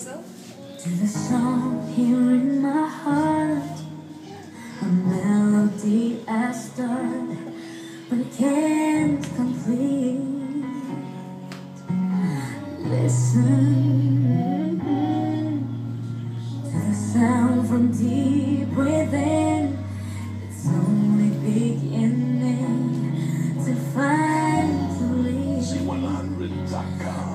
To the song here in my heart, a melody I start, but I can't complete. Listen to the sound from deep within. It's only beginning to find the way. C100.com.